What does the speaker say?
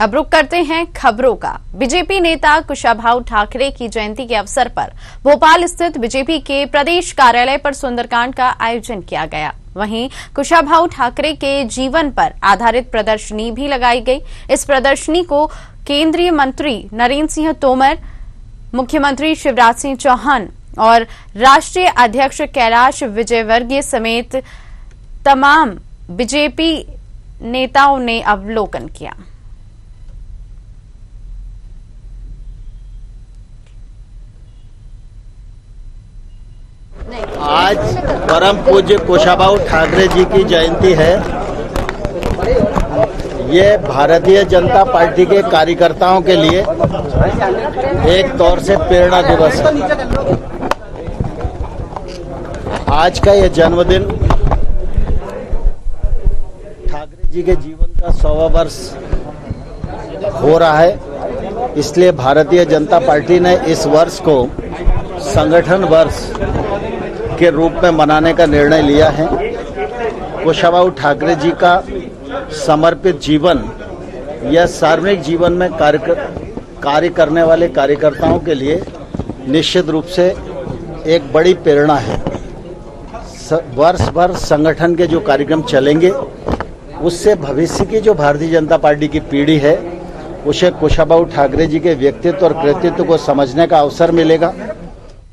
अब रुक करते हैं खबरों का। बीजेपी नेता कुशाभाऊ ठाकरे की जयंती के अवसर पर भोपाल स्थित बीजेपी के प्रदेश कार्यालय पर सुंदरकांड का आयोजन किया गया। वहीं कुशाभाऊ ठाकरे के जीवन पर आधारित प्रदर्शनी भी लगाई गई। इस प्रदर्शनी को केंद्रीय मंत्री नरेंद्र सिंह तोमर, मुख्यमंत्री शिवराज सिंह चौहान और राष्ट्रीय अध्यक्ष कैलाश विजयवर्गीय समेत तमाम बीजेपी नेताओं ने अवलोकन किया। आज परम पूज्य कोशाभाऊ ठाकरे जी की जयंती है। ये भारतीय जनता पार्टी के कार्यकर्ताओं के लिए एक तौर से प्रेरणा दिवस है। आज का ये जन्मदिन ठाकरे जी के जीवन का सौवा वर्ष हो रहा है। इसलिए भारतीय जनता पार्टी ने इस वर्ष को संगठन वर्ष के रूप में मनाने का निर्णय लिया है। कुशाभाऊ ठाकरे जी का समर्पित जीवन यह सार्वजनिक जीवन में कार्य कार्य करने वाले कार्यकर्ताओं के लिए निश्चित रूप से एक बड़ी प्रेरणा है। वर्ष भर संगठन के जो कार्यक्रम चलेंगे, उससे भविष्य की जो भारतीय जनता पार्टी की पीढ़ी है, उसे कुशाभाऊ ठाकरे जी के व्यक्तित्व और कृतित्व को समझने का अवसर मिलेगा।